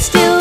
still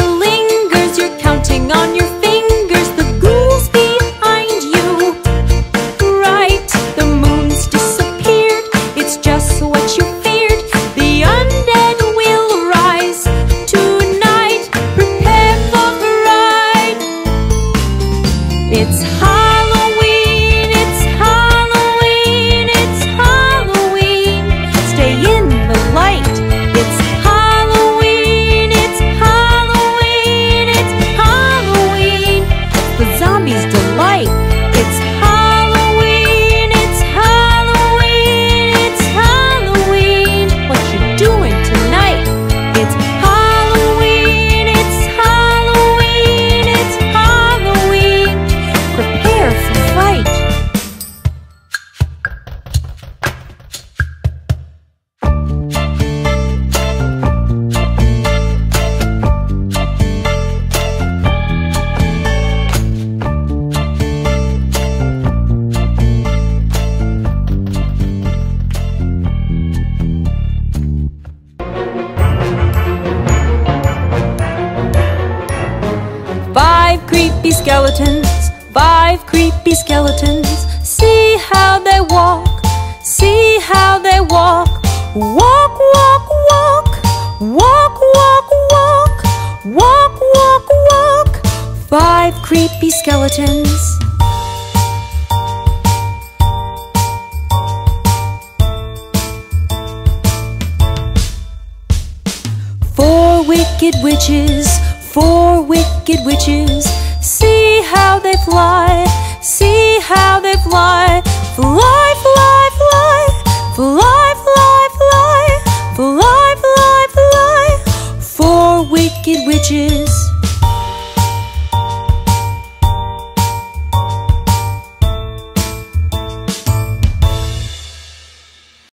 creepy skeletons, five creepy skeletons. See how they walk, see how they walk. Walk, walk, walk, walk, walk, walk, walk, walk, walk. Five creepy skeletons. Four wicked witches, four wicked witches. How they fly,